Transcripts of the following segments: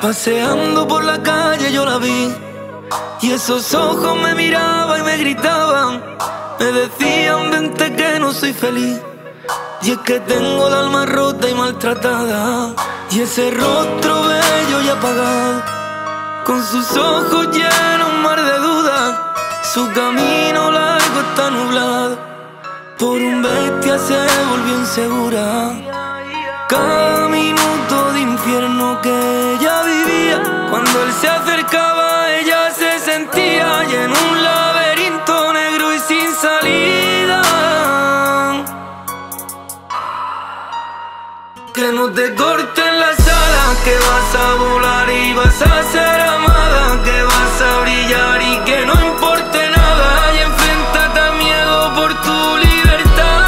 Paseando por la calle yo la vi y esos ojos me miraban y me gritaban, me decían vente que no soy feliz. Y es que tengo el alma rota y maltratada y ese rostro bello y apagado, con sus ojos llenos mar de dudas, su camino largo está nublado, por un bestia se volvió insegura. Cada te corten las alas, que vas a volar y vas a ser amada, que vas a brillar y que no importe nada y enfréntate al miedo por tu libertad.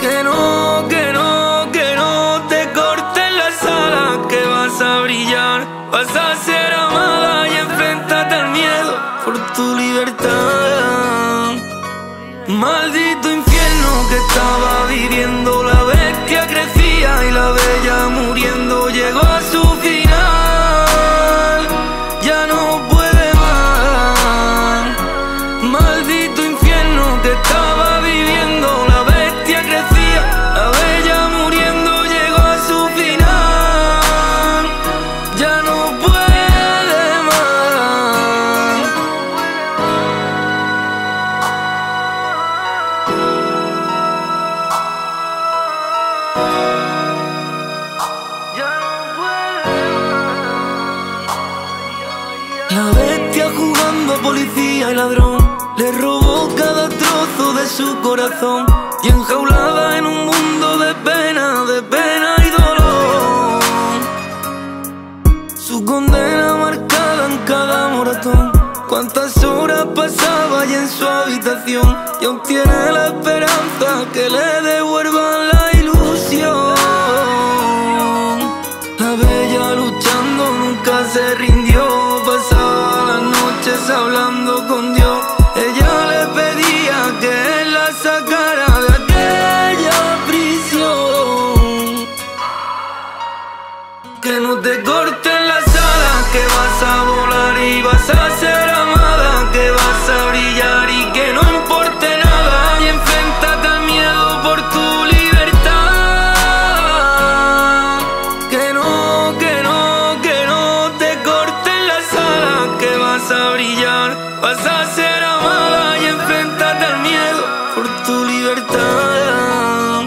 Que no, que no, que no te corten las alas, que vas a brillar, vas a ser amada y enfréntate al miedo por tu libertad. Maldito infierno que estaba viviendo, la bella muriendo Jugando a policía y ladrón le robó cada trozo de su corazón y enjaulada en un mundo de pena, de pena y dolor. Su condena marcada en cada moratón. Cuántas horas pasaba y en su habitación y aún tiene la esperanza que le devuelvan la ilusión. La bella luchando nunca se rindió, pasaba hablando con Dios. A brillar, vas a ser amada y enfréntate al miedo por tu libertad.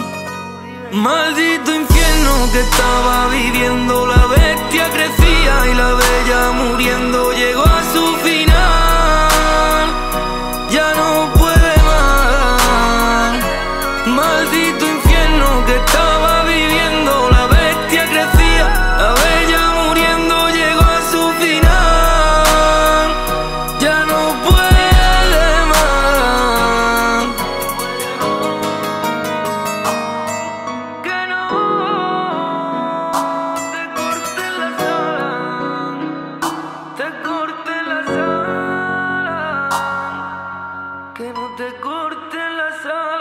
Maldito infierno que estaba viviendo, la bestia crecía y la bella muriendo llegó a su final. Que no te corten las alas.